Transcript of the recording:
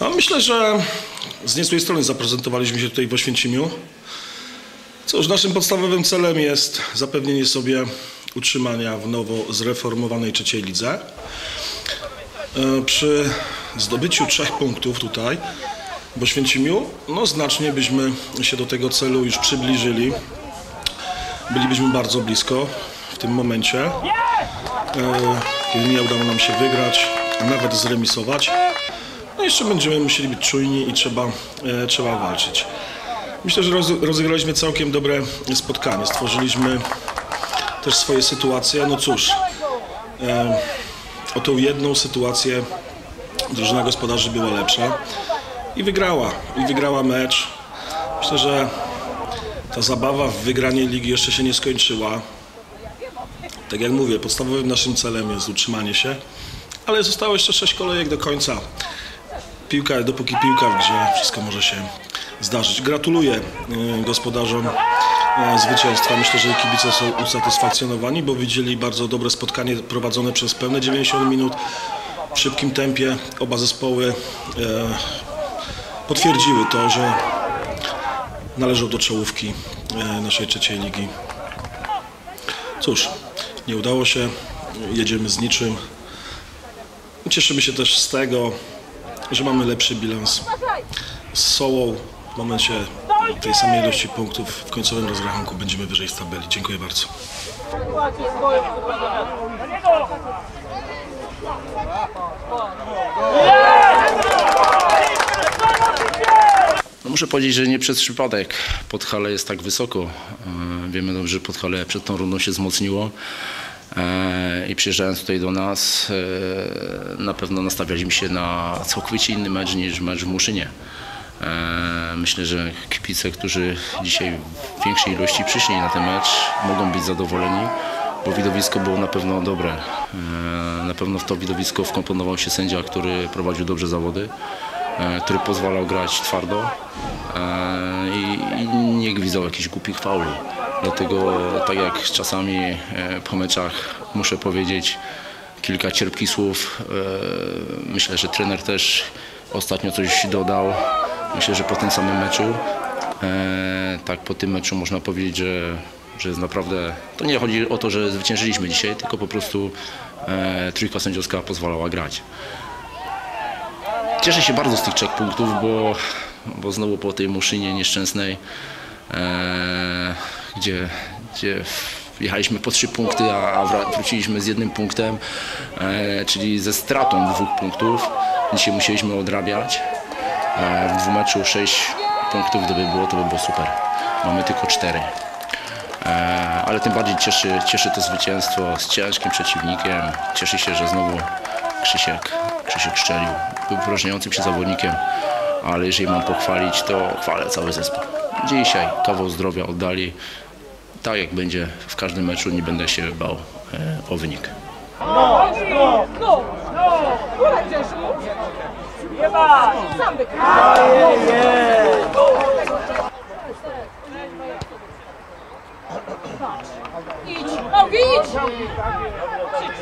No, myślę, że z niezłej strony zaprezentowaliśmy się tutaj w Oświęcimiu. Cóż, naszym podstawowym celem jest zapewnienie sobie utrzymania w nowo zreformowanej trzeciej lidze. E, Przy zdobyciu trzech punktów tutaj w Oświęcimiu, no znacznie byśmy się do tego celu już przybliżyli. Bylibyśmy bardzo blisko w tym momencie, kiedy nie udało nam się wygrać, nawet zremisować. No jeszcze będziemy musieli być czujni i trzeba, e, trzeba walczyć. Myślę, że roz, rozegraliśmy całkiem dobre spotkanie. Stworzyliśmy też swoje sytuacje. No cóż, e, o tą jedną sytuację drużyna gospodarzy była lepsza i wygrała. I wygrała mecz. Myślę, że ta zabawa w wygranie ligi jeszcze się nie skończyła. Tak jak mówię, podstawowym naszym celem jest utrzymanie się, ale zostało jeszcze sześć kolejek do końca. Piłka, dopóki piłka w grze, wszystko może się zdarzyć. Gratuluję y, gospodarzom y, zwycięstwa. Myślę, że kibice są usatysfakcjonowani, bo widzieli bardzo dobre spotkanie prowadzone przez pełne 90 minut w szybkim tempie. Oba zespoły y, potwierdziły to, że należą do czołówki naszej trzeciej ligi. Cóż, nie udało się, jedziemy z niczym. Cieszymy się też z tego, że mamy lepszy bilans z Sołą. W momencie tej samej ilości punktów w końcowym rozrachunku będziemy wyżej w tabeli. Dziękuję bardzo. No muszę powiedzieć, że nie przez przypadek Podhale jest tak wysoko. E, Wiemy dobrze, że Podhale przed tą rundą się wzmocniło i przyjeżdżając tutaj do nas e, na pewno nastawialiśmy się na całkowicie inny mecz niż mecz w Muszynie. E, Myślę, że kibice, którzy dzisiaj w większej ilości przyszli na ten mecz mogą być zadowoleni, bo widowisko było na pewno dobre. E, Na pewno w to widowisko wkomponował się sędzia, który prowadził dobrze zawody e, który pozwalał grać twardo e, i, i nie gwizdał jakichś głupich fauli. Dlatego tak jak czasami e, po meczach muszę powiedzieć kilka cierpkich słów. E, Myślę, że trener też ostatnio coś dodał. Myślę, że po tym samym meczu, e, tak po tym meczu można powiedzieć, że, że jest naprawdę, to nie chodzi o to, że zwyciężyliśmy dzisiaj, tylko po prostu trójka sędziowska pozwalała grać. Cieszę się bardzo z tych trzech punktów, bo, bo znowu po tej muszynie nieszczęsnej, gdzie, gdzie jechaliśmy po trzy punkty, a, wróciliśmy z jednym punktem, e, czyli ze stratą dwóch punktów. Dzisiaj musieliśmy odrabiać. E, w dwumeczu sześć punktów, gdyby było, to by było super. Mamy tylko cztery. E, ale tym bardziej cieszy, cieszy to zwycięstwo z ciężkim przeciwnikiem. Cieszy się, że znowu Krzysiek, Krzysiek strzelił. Był wyróżniającym się zawodnikiem, ale jeżeli mam pochwalić, to chwalę cały zespół. Dzisiaj kawał zdrowia oddali tak jak będzie w każdym meczu, nie będę się bał e, o wynik. No, no, no, no. Góra no. Nie ma. Sam Idź, nogi idź. Idź.